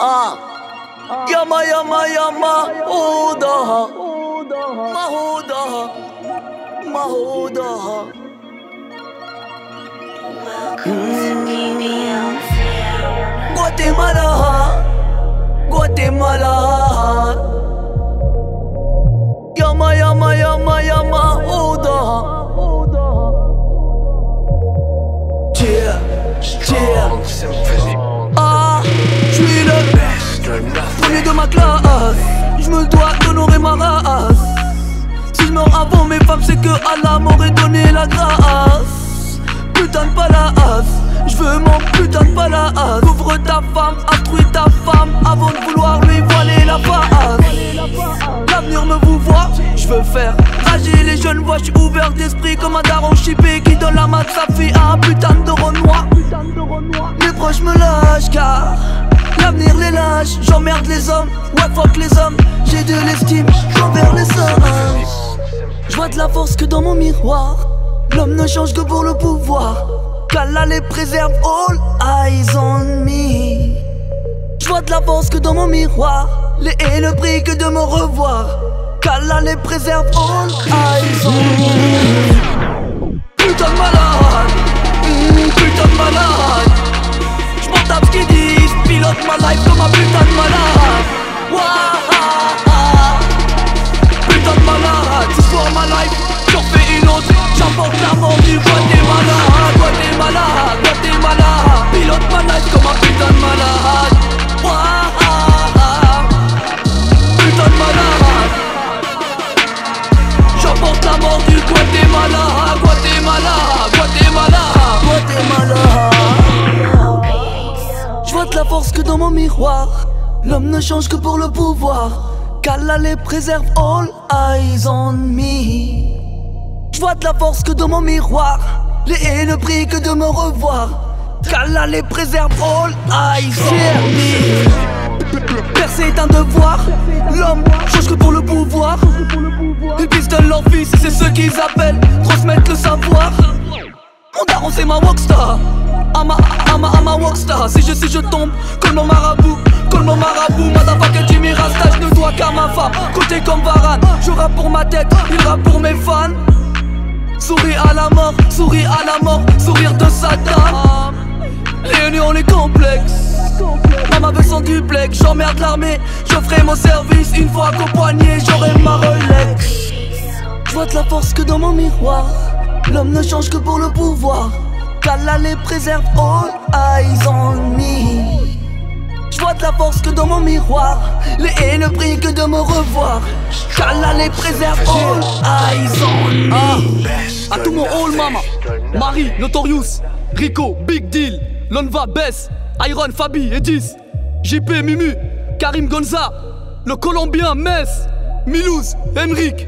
Ah, yama yama yama, Oda, Mahoda, Mahoda. Guatemala, Guatemala. Yama yama de ma classe. Je me dois d'honorer ma race. Si je meurs avant mes femmes, c'est que Allah m'aurait donné la grâce. Putain de palace, je veux mon putain de palace. Ouvre ta femme, instruis ta femme avant de vouloir lui voiler la face. L'avenir me vous voit, je veux faire rager les jeunes voix. Je suis ouvert d'esprit comme un daron chippé qui donne la main de sa fille à un putain de renoir. Mes proches me lâchent car les lâche. J'emmerde les hommes, ouais fuck les hommes. J'ai de l'estime envers les hommes. Je vois de la force que dans mon miroir. L'homme ne change que pour le pouvoir. Qu'Allah les préserve, all eyes on me. Je vois de la force que dans mon miroir. Les et le prix que de me revoir. Qu'Allah les préserve, all eyes on me. Putain de malade, que dans mon miroir. L'homme ne change que pour le pouvoir. Qu'Allah les préserve, all eyes on me. Je vois de la force que dans mon miroir. Les et ne prient que de me revoir. Qu'Allah les préserve, all eyes on me. Percer est un devoir. L'homme change que pour le pouvoir. Ils pistolent leur fils c'est ce qu'ils appellent transmettre le savoir. Mon daron c'est ma rockstar Ama, ama, ama rockstar Si je si je tombe, comme mon marabout Comme mon marabout, motherfucker Jimmy Rasta Je ne dois qu'à ma femme, côté comme Varane Je rappe pour ma tête, il rappe pour mes fans. Souris à la mort, souris à la mort Sourire de Satan. Réunion les complexes. Maman veut son duplex, j'emmerde l'armée Je ferai mon service. Une fois poignet J'aurai ma Rolex. Je vois de la force que dans mon miroir. L'homme ne change que pour le pouvoir Qu'Allah les préserve, all eyes on me. Je vois de la force que dans mon miroir. Les et ne prient que de me revoir. Qu'Allah les préserve, all eyes on me. Ah, à tout mon hall mama. Marie, Notorious, Rico, Big Deal, Lonva, Bess, Iron, Fabi, Edis, JP, Mimu, Karim Gonza, le Colombien, Metz, Milouz, Henrik,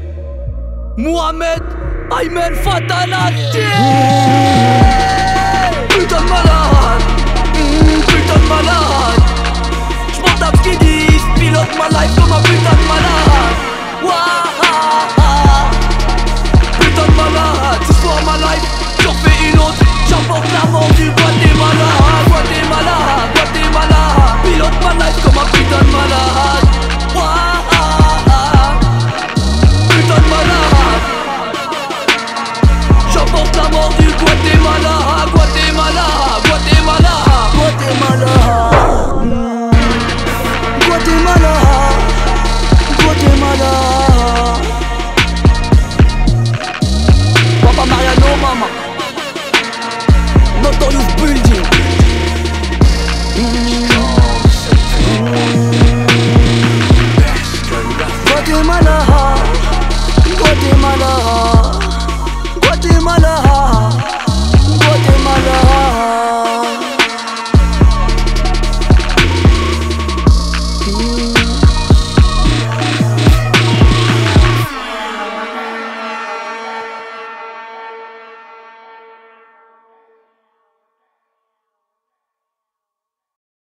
Mohamed, Aymen Fatala, J'emporte la mort